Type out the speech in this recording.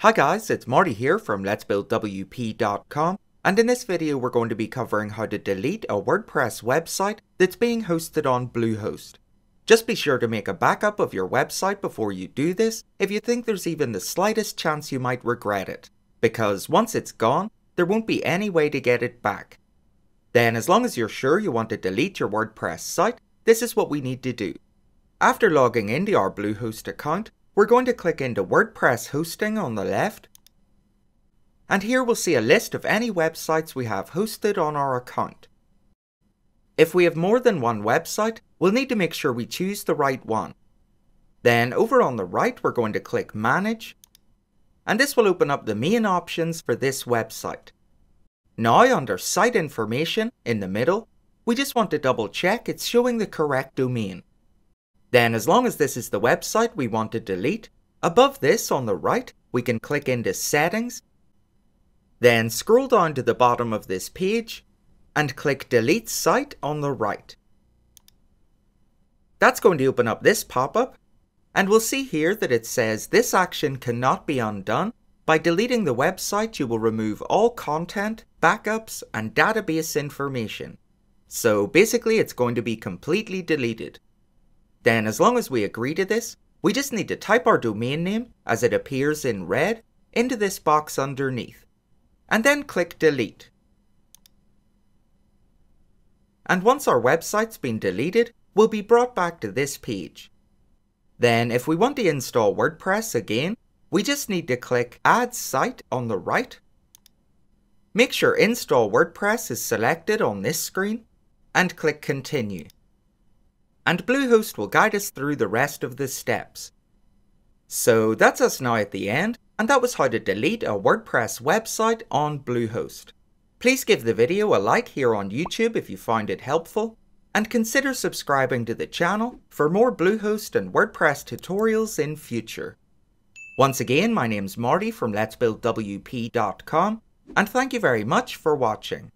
Hi guys, it's Marty here from letsbuildwp.com and in this video we're going to be covering how to delete a WordPress website that's being hosted on Bluehost. Just be sure to make a backup of your website before you do this if you think there's even the slightest chance you might regret it, because once it's gone, there won't be any way to get it back. Then as long as you're sure you want to delete your WordPress site, this is what we need to do. After logging into our Bluehost account, we're going to click into WordPress hosting on the left. And here we'll see a list of any websites we have hosted on our account. If we have more than one website, we'll need to make sure we choose the right one. Then over on the right, we're going to click Manage. And this will open up the main options for this website. Now under Site Information in the middle, we just want to double check it's showing the correct domain. Then as long as this is the website we want to delete, above this on the right, we can click into Settings, then scroll down to the bottom of this page and click Delete Site on the right. That's going to open up this pop-up and we'll see here that it says this action cannot be undone. By deleting the website you will remove all content, backups and database information. So basically it's going to be completely deleted. Then as long as we agree to this, we just need to type our domain name as it appears in red into this box underneath, and then click delete. And once our website's been deleted, we'll be brought back to this page. Then if we want to install WordPress again, we just need to click Add Site on the right. Make sure Install WordPress is selected on this screen, and click Continue and Bluehost will guide us through the rest of the steps. So that's us now at the end, and that was how to delete a WordPress website on Bluehost. Please give the video a like here on YouTube if you find it helpful, and consider subscribing to the channel for more Bluehost and WordPress tutorials in future. Once again, my name's Marty from letsbuildwp.com, and thank you very much for watching.